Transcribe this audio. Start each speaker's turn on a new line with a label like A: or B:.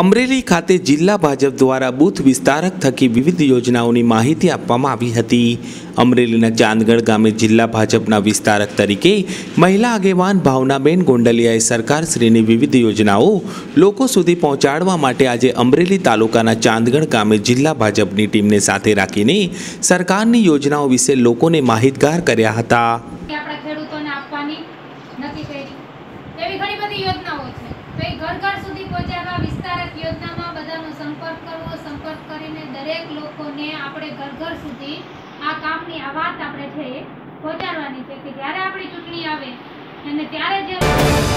A: અમરેલી ખાતે જિલ્લા ભાજપ દ્વારા બૂથ વિસ્તારક થકી વિવિધ યોજનાઓની માહિતી આપવામાં આવી હતી. અમરેલીના ચાંદગઢ ગામે જિલ્લા ભાજપના વિસ્તારક તરીકે મહિલા આગેવાન ભાવનાબેન ગોંડલિયાએ સરકારશ્રીની વિવિધ યોજનાઓ લોકો સુધી પહોંચાડવા માટે આજે અમરેલી તાલુકાના ચાંદગઢ ગામે જિલ્લા ભાજપની ટીમને સાથે રાખીને સરકારની યોજનાઓ વિશે લોકોને માહિતગાર કર્યા હતા.
B: ઘર ઘર કરીને દરેક લોકોને આપણે ઘર ઘર સુધી આ કામની આ વાત આપણે છે પહોંચાડવાની છે કે જ્યારે આપણી ચૂંટણી આવે અને ત્યારે જે